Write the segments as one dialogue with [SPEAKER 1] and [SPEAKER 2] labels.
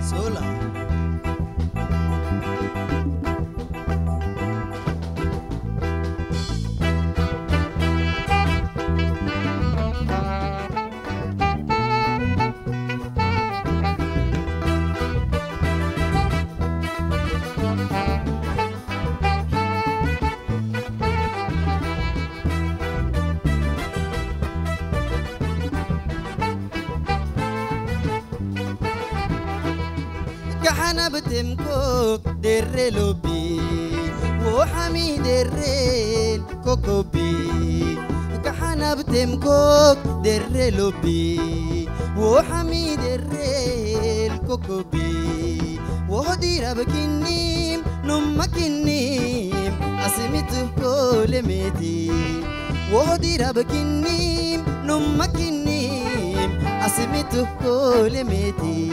[SPEAKER 1] Sola. كحنا بتمكوك در لوبي وحمي دريل كوكوبي كحنا بتمكوك در لوبي وحمي دريل كوكوبي وهدي ربكنيم نمكنيم أسمته كل ميتي وهدي ربكنيم نمكنيم أسمته كل ميتي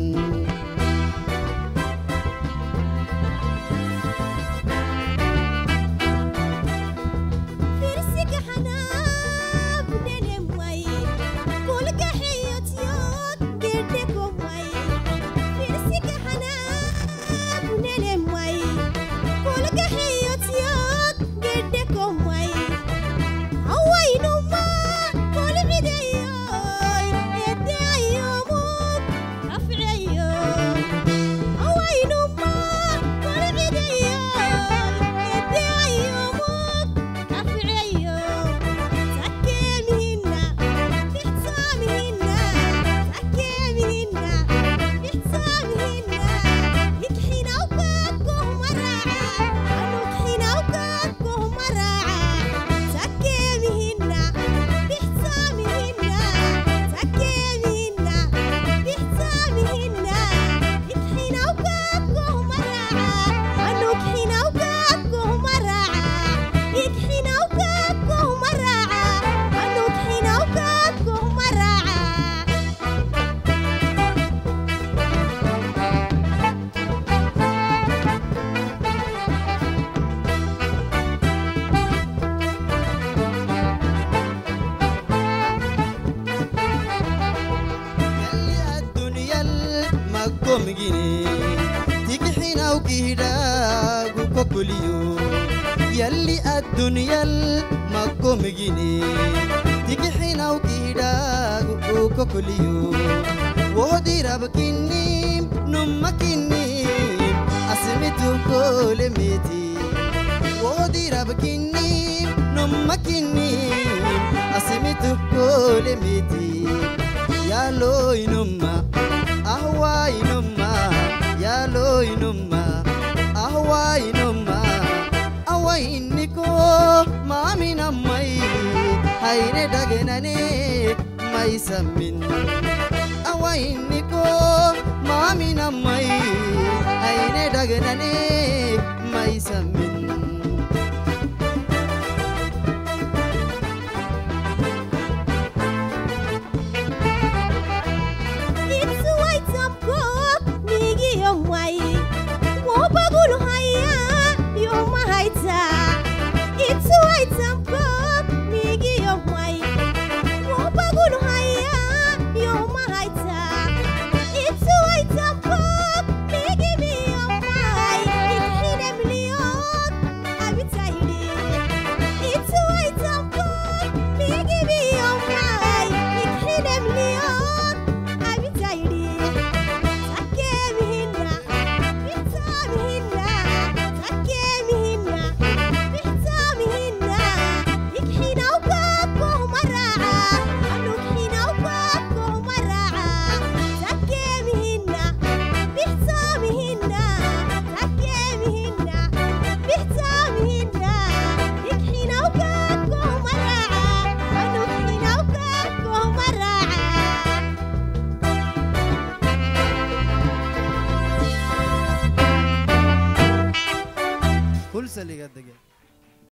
[SPEAKER 1] gomigine tigixinawgihidhaagu kokoliyo yalli addunyal magomigine tigixinawgihidhaagu u kokoliyo wodirabkinim nummakinim asimitunkolemeti wodirabkinim nummakinim asimitunkolemeti yaloinumma ఇన్నికో మామినమ్మై అయిన డగననే మై సమ్మిన్ అవ ఇన్నికో మామినమ్మై అయిన డగననే మై సమ్మిన్
[SPEAKER 2] It's white up, go, Miggy, oh, my.
[SPEAKER 1] लेकर देखे